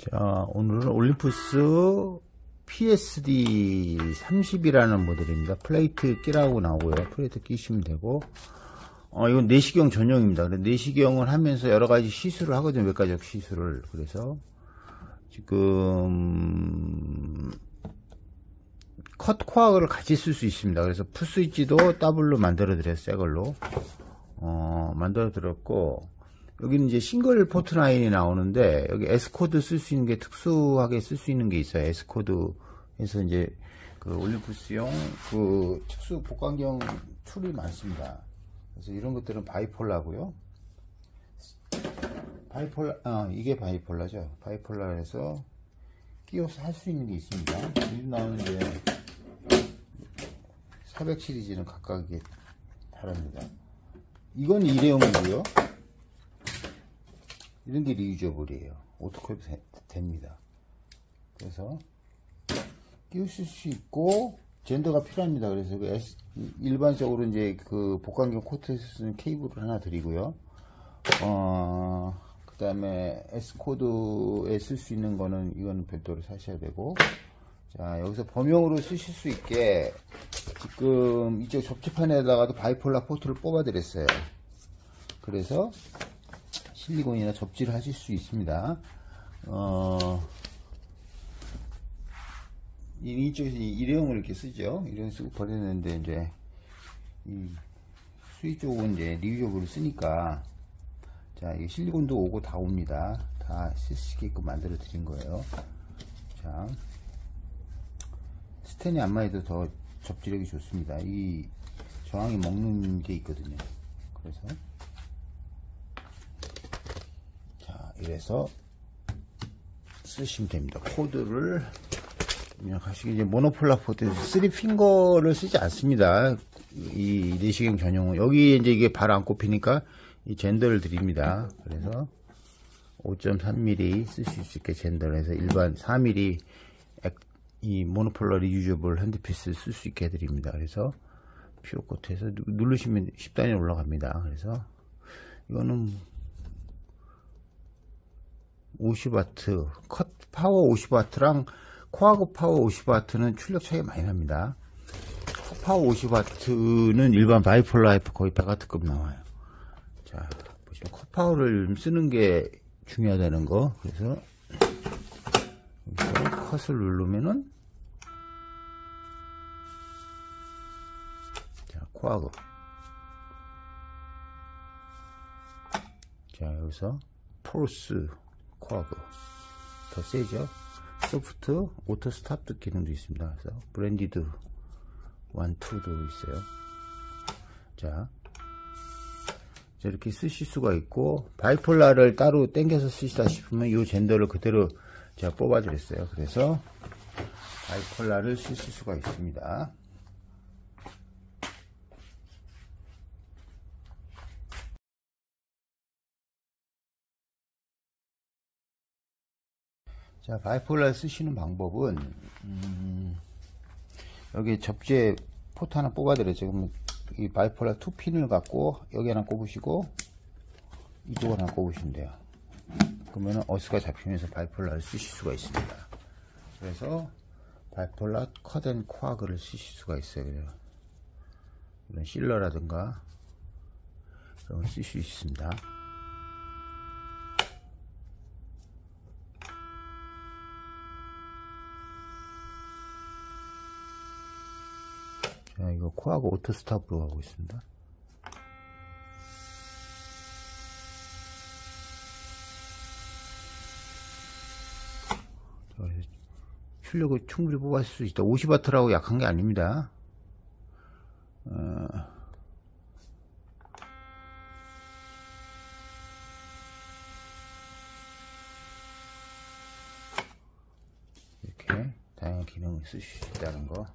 자, 오늘은 올림푸스 PSD 30이라는 모델입니다. 플레이트 끼라고 나오고요. 플레이트 끼시면 되고, 어, 이건 내시경 전용입니다. 근데 내시경을 하면서 여러 가지 시술을 하거든요. 몇 가지 시술을. 그래서, 지금, cut coag을 같이 쓸 수 있습니다. 그래서 풋스위치도 더블로 만들어 드렸어요. 새 걸로. 어, 만들어 드렸고, 여기는 이제 single port line이 나오는데 여기 S 코드 쓸 수 있는 게 특수하게 쓸 수 있는 게 있어요. S 코드에서 이제 그 올림푸스용 그 특수 복강경 tool이 많습니다. 그래서 이런 것들은 bipolar고요. bipolar 아 이게 bipolar죠. bipolar에서 끼워서 할 수 있는 게 있습니다. 여기 나오는데 400 시리즈는 각각 이게 다릅니다. 이건 일회용이고요. 이런 게 리유저블이에요. 오토컵이 됩니다. 그래서 끼우실 수 있고 젠더가 필요합니다. 그래서 그 일반적으로 이제 그 복강경 코트에서 쓰는 케이블을 하나 드리고요. 어, 그 다음에 S 코드에 쓸 수 있는 거는 이거는 별도로 사셔야 되고 자 여기서 범용으로 쓰실 수 있게 지금 이쪽 접지판에다가도 바이폴라 포트를 뽑아 드렸어요. 그래서 실리콘이나 접지를 하실 수 있습니다. 어, 이쪽에서 일회용을 이렇게 쓰죠. 일회용 쓰고 버렸는데, 이제, 이 수위 쪽은 이제 리유적으로 쓰니까, 자, 이 실리콘도 오고 다 옵니다. 다 쓰시게끔 만들어 드린 거예요. 자, 스테니 안마에도 더 접지력이 좋습니다. 이 저항이 먹는 게 있거든요. 그래서, 이래서 쓰시면 됩니다. 코드를 입력하시기 이제 모노폴라 포트 3핑거를 쓰지 않습니다. 이 내시경 전용은 여기 이제 이게 발 안 꼽히니까 이 젠더를 드립니다. 그래서 5.3mm 쓰실 수 있게 젠더를 해서 일반 4mm 이 모노폴라 리유저블 핸드피스 쓸 수 있게 해드립니다. 그래서 피로 코트에서 누르시면 10단위 올라갑니다. 그래서 이거는 50W, 컷 파워 50W랑 코아그 파워 50W는 출력 차이가 많이 납니다. 컷 파워 50W는 일반 바이폴라 하이프 거의 바가트급 나와요. 자, 보시면 컷 파워를 쓰는 게 중요하다는 거. 그래서 여기서 cut을 누르면은 자, coag 자, 여기서 forced coag하고. 더 세죠? soft auto stop도 기능도 있습니다. 그래서 blended 1, 2도 있어요. 자. 이렇게 쓰실 수가 있고 바이폴라를 따로 당겨서 쓰시다 싶으면 이 젠더를 그대로 제가 뽑아 드렸어요. 그래서 바이폴라를 쓰실 수가 있습니다 자, 바이폴라 쓰시는 방법은, 음, 여기 접지에 포트 하나 뽑아드렸죠. 그러면 이 bipolar 2핀을 갖고 여기 하나 꼽으시고, 이쪽 하나 꼽으시면 돼요. 그러면 어스가 잡히면서 bipolar를 쓰실 수가 있습니다. 그래서 bipolar cut and coag를 쓰실 수가 있어요. 이런 sealer라든가 그런 걸 쓸 수 있습니다. 자, 이거 코하고 오토 스탑으로 가고 있습니다. 출력을 충분히 뽑을 수 있다. 50W라고 약한 게 아닙니다. 어... 이렇게 다양한 기능을 쓸 수 있다는 거.